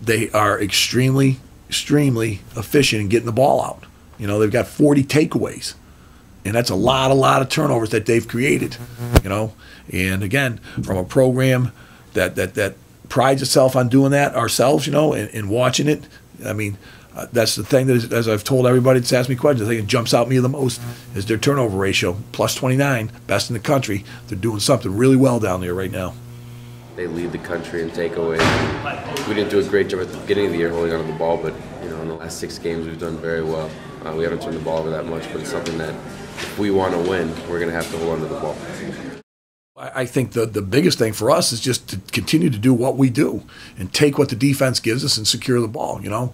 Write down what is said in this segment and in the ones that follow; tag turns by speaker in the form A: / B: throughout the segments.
A: they are extremely, extremely efficient in getting the ball out. You know, they've got 40 takeaways, and that's a lot, a lot of turnovers that they've created. You know, and again, from a program that that that prides itself on doing that ourselves, you know, and, and watching it. I mean, uh, that's the thing that, is, as I've told everybody that's asked me questions, I think it jumps out me the most is their turnover ratio, plus 29, best in the country. They're doing something really well down there right now.
B: They lead the country in takeaways. We didn't do a great job at the beginning of the year holding on to the ball, but you know, in the last six games we've done very well. Uh, we haven't turned the ball over that much, but it's something that if we want to win, we're going to have to hold on to the ball.
A: I I think the, the biggest thing for us is just to continue to do what we do and take what the defense gives us and secure the ball. You know,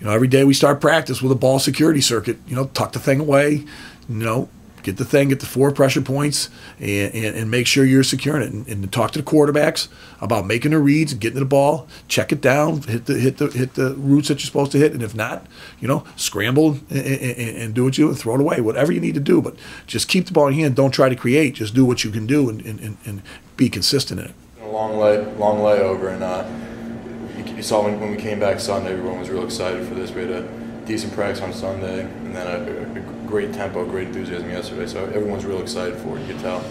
A: you know, every day we start practice with a ball security circuit. You know, tuck the thing away. You know, get the thing, get the four pressure points, and, and, and make sure you're securing it. And, and talk to the quarterbacks about making the reads getting to the ball. Check it down, hit the hit the hit the routes that you're supposed to hit, and if not, you know, scramble and, and, and do what you and throw it away. Whatever you need to do, but just keep the ball in hand. Don't try to create. Just do what you can do and, and, and be consistent in it.
C: A long lay, long layover, and uh, you, you saw when, when we came back Sunday, everyone was real excited for this. We had a decent practice on Sunday, and then a, a great tempo, great enthusiasm yesterday. So everyone's real excited for it. You could tell.